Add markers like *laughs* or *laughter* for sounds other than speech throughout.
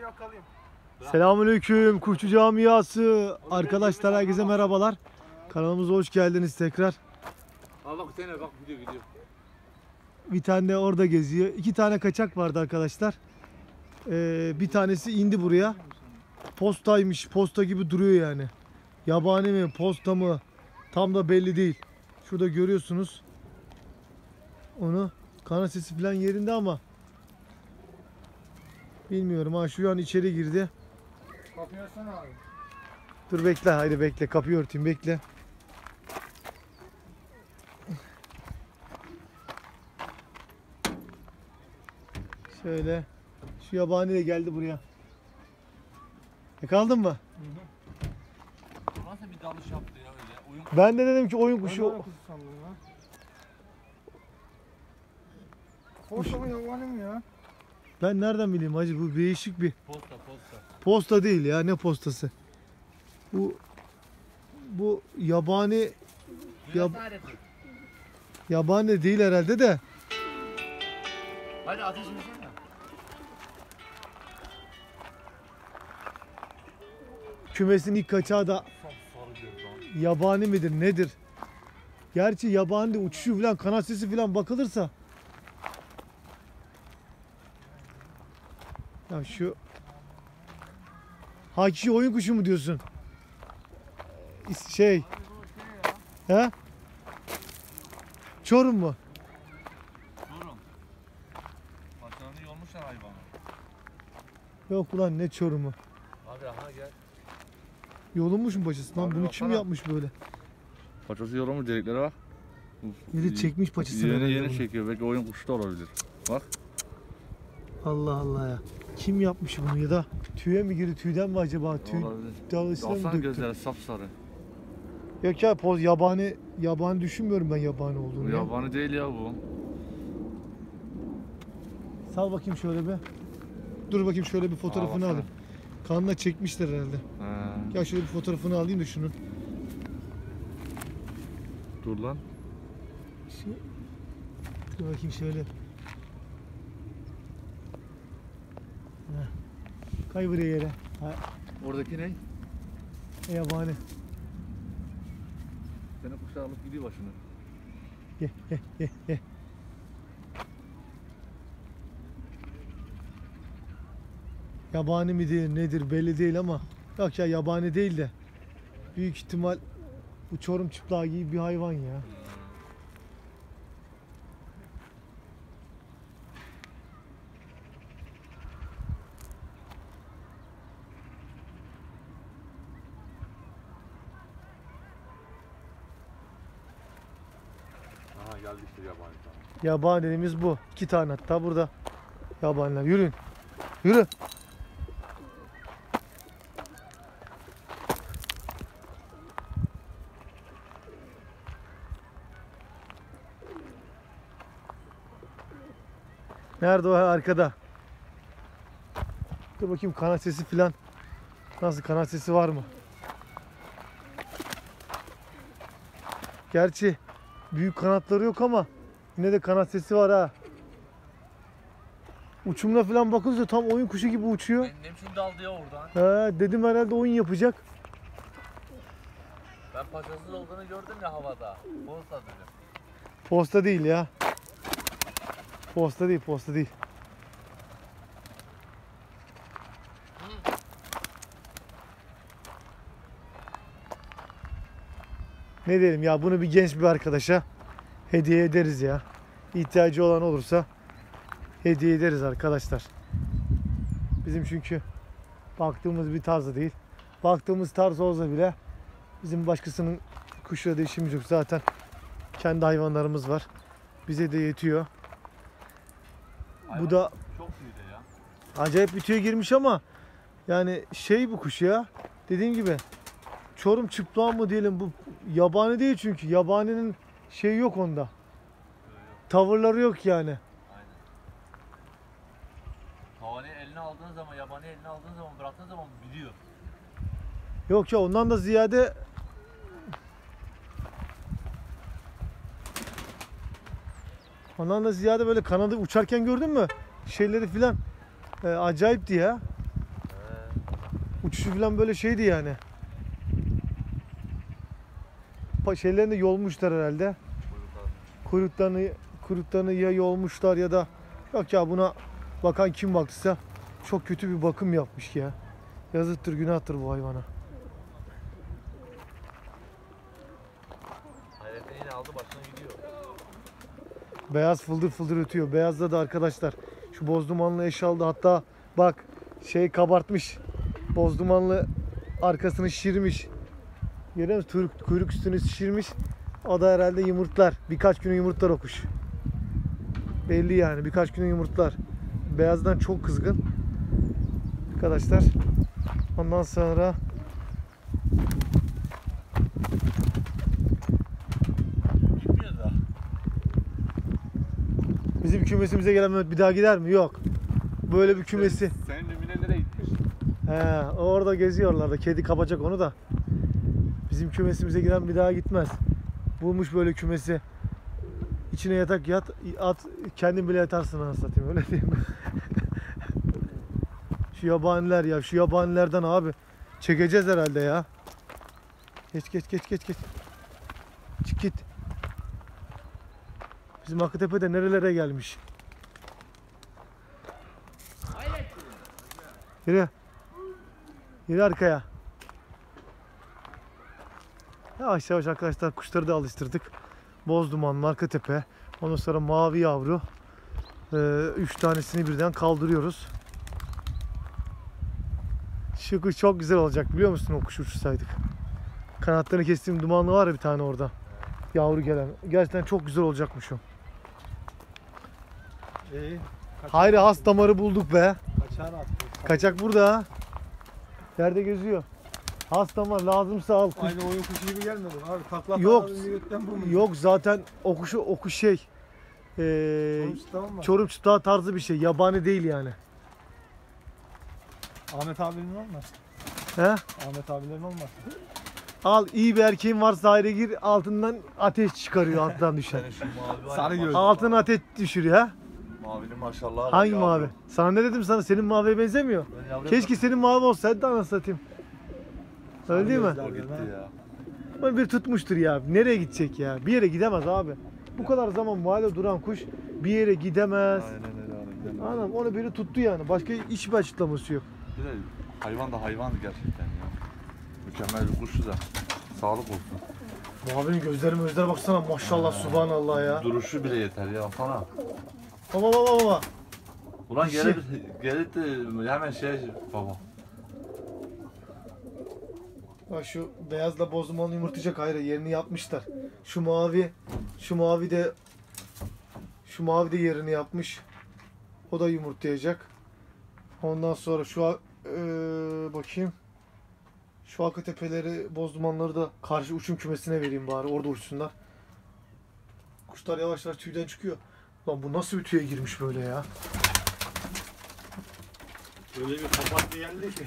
yakalayayım. Selamünaleyküm Kuşçu Camiası. Arkadaşlar herkese merhabalar. Kanalımıza hoş geldiniz tekrar. Al bak sene bak gidiyor gidiyor. Bir tane de orada geziyor. İki tane kaçak vardı arkadaşlar. Ee, bir tanesi indi buraya. Postaymış. Posta gibi duruyor yani. Yabani mi posta mı tam da belli değil. Şurada görüyorsunuz. Onu kana sesi falan yerinde ama bilmiyorum ha şu an içeri girdi. Kapıyı açsana abi. Dur bekle haydi bekle kapıyı örteyim bekle. Şöyle şu yabani de geldi buraya. Yakaladın mı? Nasıl bir dalış yaptı ya öyle? Oyun Ben de dedim ki oyun Ben de kuşu. sandım. Posta mı yabani mi ya? Ben nereden bileyim hacı bu değişik bir Posta posta. posta değil ya ne postası. Bu bu yabani Yab- yabani değil herhalde de Hadi ateş etsene. kümesin ilk kaçağı da yabani midir nedir? Gerçi yabani de uçuşu falan kanat sesi falan bakılırsa. Ya şu Hakiki oyun kuşu mu diyorsun? Şey, şey he? Çorum mu? Durun. Paçalarını yolmuşlar hayvanı. Yok ulan ne Çorum'u? Abi aha gel. Yolunmuş mu başısı? Lan Abi bunu baksana. kim yapmış böyle? Paçası yorulmuş deliklere bak. Biri çekmiş paçasını Yeni yeni bunu. çekiyor. Belki oyun kuşu da olabilir. Bak. Allah Allah ya. Kim yapmış bunu ya da tüye mi girdi tüyden mi acaba? Tüy olabilir. dalısına mı Baksana döktü? gözleri sapsarı. Yok ya poz yabani yabani düşünmüyorum ben yabani Bu olduğunu. ya. yabani değil ya bu. Sal bakayım şöyle bir. Dur bakayım şöyle bir fotoğrafını baksana. alayım. Kanına çekmişler herhalde. He. Ya şöyle bir fotoğrafını alayım da şunun. Dur lan. Şu... Dur bakayım şöyle. Kay buraya yere. Ha, Oradaki ne? yabani. Seni kuşlar alıp gidiyor başına. Ye, ye, ye, ye. Yabani midir nedir belli değil ama yok ya yabani değil de büyük ihtimal bu çorum çıplağı gibi bir hayvan ya. Geldi işte yabani tamam. Yabani dediğimiz bu. İki tane hatta burada yabaniler. Yürüyün. Yürü. Nerede o arkada? Dur bakayım kanat sesi filan. Nasıl kanat sesi var mı? Gerçi büyük kanatları yok ama yine de kanat sesi var ha. Uçumuna falan bakınca tam oyun kuşu gibi uçuyor. Ne biçim daldı ya oradan. He, dedim herhalde oyun yapacak. Ben paçasız olduğunu gördüm ya havada. Posta dedim. Posta değil ya. Posta değil, posta değil. Ne diyelim ya bunu bir genç bir arkadaşa hediye ederiz ya. İhtiyacı olan olursa hediye ederiz arkadaşlar. Bizim çünkü baktığımız bir tarzı değil. Baktığımız tarz olsa bile bizim başkasının kuşla da işimiz yok zaten. Kendi hayvanlarımız var. Bize de yetiyor. Bu da Çok büyüdü ya. acayip bir tüye girmiş ama yani şey bu kuş ya. Dediğim gibi Çorum çıplağı mı diyelim bu yabani değil çünkü yabaninin şeyi yok onda. Tavırları yok yani. Havani eline aldığın zaman, yabani eline aldığın zaman, bıraktığın zaman gidiyor. Yok ya ondan da ziyade Ondan da ziyade böyle kanadı uçarken gördün mü? Şeyleri filan e, acayipti ya. Uçuşu falan böyle şeydi yani. Şeylerini yolmuşlar herhalde. Kuyruklarını, kuyruklarını ya yolmuşlar ya da yok ya buna bakan kim baktıysa çok kötü bir bakım yapmış ya. Yazıktır günahtır bu hayvana. Hayrettin yine aldı başına gidiyor. Beyaz fıldır fıldır ötüyor. Beyazda da arkadaşlar şu bozdumanlı eş aldı. Hatta bak şey kabartmış. Bozdumanlı arkasını şişirmiş. Görüyor musun? Kuyruk, kuyruk üstünü şişirmiş. O da herhalde yumurtlar. Birkaç güne yumurtlar o kuş. Belli yani birkaç güne yumurtlar. Beyazdan çok kızgın. Arkadaşlar. Ondan sonra bizim kümesimize gelen Mehmet bir daha gider mi? Yok. Böyle bir kümesi. Senin Emine nereye gitmiş? He, orada geziyorlar da kedi kapacak onu da. Bizim kümesimize giren bir daha gitmez. Bulmuş böyle kümesi. İçine yatak yat, at, kendin bile yatarsın anasını öyle diyeyim. *laughs* şu yabaniler ya, şu yabanilerden abi çekeceğiz herhalde ya. Geç geç geç geç geç. Çık git. Bizim Akıtepe'de nerelere gelmiş. Yürü. Yürü arkaya. Yavaş yavaş arkadaşlar kuşları da alıştırdık. Boz dumanlı arka tepe. Ondan sonra mavi yavru. Ee, üç tanesini birden kaldırıyoruz. Şu kuş çok güzel olacak biliyor musun o kuş uçursaydık. Kanatlarını kestiğim dumanlı var ya bir tane orada. Yavru gelen. Gerçekten çok güzel olacakmış o. İyi. Hayri has damarı bulduk be. Kaçak burada. Yerde geziyor. Has damar lazımsa al. Kuş Aynı oyun kuşu gibi gelmedi mi abi. Takla Yok. Yok zaten o kuşu o kuş şey. Ee, çorum çıtağı tarzı bir şey. Yabani değil yani. Ahmet abinin olmaz. He? Ahmet abilerin olmaz. Al iyi bir erkeğin varsa ayrı gir altından ateş çıkarıyor alttan düşen. *laughs* Senin şu mavi var. Sarı göz. Altına ateş düşürüyor ha. Mavinin maşallah. Hangi mavi? Sana ne dedim sana? Senin maviye benzemiyor. Keşke senin mavi olsaydı da anasını satayım. Öyle değil mi? gitti ya. Ama bir tutmuştur ya. Nereye gidecek ya? Bir yere gidemez abi. Bu kadar zaman mahallede duran kuş bir yere gidemez. Aynen öyle abi. Anam onu biri tuttu yani. Başka hiçbir açıklaması yok. Bir de hayvan da hayvan gerçekten ya. Mükemmel bir kuştu da. Sağlık olsun. Bu abinin gözleri gözlere baksana maşallah subhanallah ya. Duruşu bile yeter ya. Sana. Baba baba baba. Ulan Dişi. gelip gelip de hemen şey baba. Bak şu beyazla bozdumanlı yumurtlayacak ayrı yerini yapmışlar. Şu mavi, şu mavi de şu mavi de yerini yapmış. O da yumurtlayacak. Ondan sonra şu eee, bakayım. Şu arka tepeleri, bozdumanları da karşı uçum kümesine vereyim bari. Orada uçsunlar. Kuşlar yavaş yavaş tüyden çıkıyor. Lan bu nasıl bir tüye girmiş böyle ya? Öyle bir kapatlı geldi ki.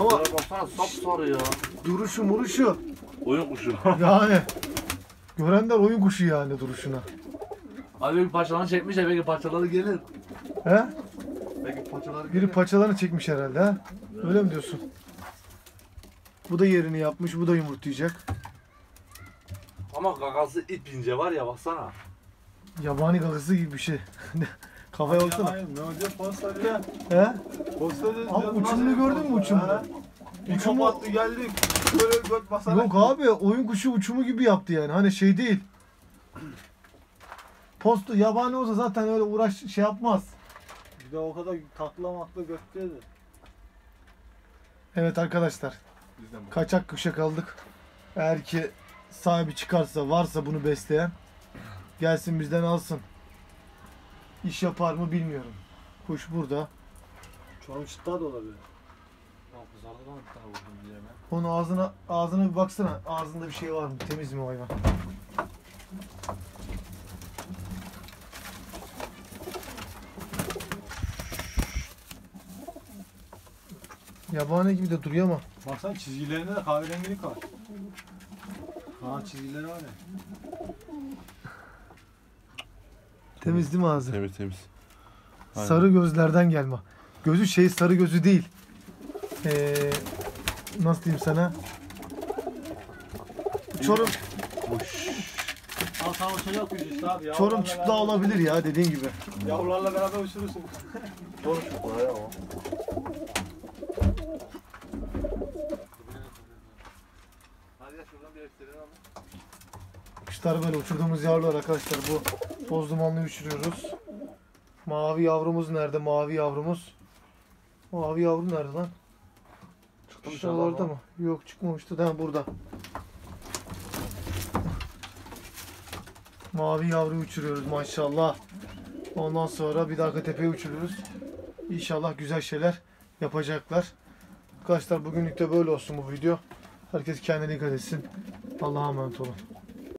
Ama- baksana sapsarı ya. Duruşu muruşu. Oyun kuşu. *laughs* Yani. Görenler oyun kuşu yani duruşuna. Abi bir parçalarını çekmiş ya belki parçaları gelir. He? Belki parçaları Biri paçalarını çekmiş herhalde ha? Öyle mi diyorsun? Bu da yerini yapmış, bu da yumurtlayacak. Ama gagası ip ince var ya baksana. Yabani gagası gibi bir şey. *laughs* Kafaya baksana. Ne olacak posta diye. He? Posta dedi. Abi uçumunu gördün mü uçumunu? Uçumu- kapatlı geldi. Böyle göt basarak. Yok abi oyun kuşu uçumu gibi yaptı yani. Hani şey değil. Postu yabani olsa zaten öyle uğraş şey yapmaz. Bir de o kadar takla makla götteydi. Evet arkadaşlar. Kaçak kuşa kaldık. Eğer ki sahibi çıkarsa varsa bunu besleyen gelsin bizden alsın. İş yapar mı bilmiyorum. Kuş burada. Çorum çıtlar da olabilir. Onun ağzına ağzına bir baksana. Ağzında bir şey var mı? Temiz mi o hayvan? Yabani gibi de duruyor ama. Baksana çizgilerinde de kahverengilik var. Ha çizgileri var ya. Temiz değil mi ağzı? Temiz temiz. Aynen. Sarı gözlerden gelme. Gözü şey sarı gözü değil. Ee, nasıl diyeyim sana? Çorum Al sana uçacak işte abi. Çorum çıtla beraber- olabilir ya dediğin gibi. Yavrularla beraber uçurursun. Doğru çıktı ya o. Hadi ya şuradan bir ekstreleri alalım. Kuşlar böyle uçurduğumuz yavrular arkadaşlar. Bu toz dumanlı uçuruyoruz. Mavi yavrumuz nerede? Mavi yavrumuz. Mavi yavru nerede lan? Çıktı Şuralarda dışarıdan mı? Yok çıkmamıştı. Ha burada. Mavi yavru uçuruyoruz maşallah. Ondan sonra bir dakika tepeye uçuruyoruz. İnşallah güzel şeyler yapacaklar. Arkadaşlar bugünlük de böyle olsun bu video. Herkes kendine dikkat etsin. Allah'a emanet olun.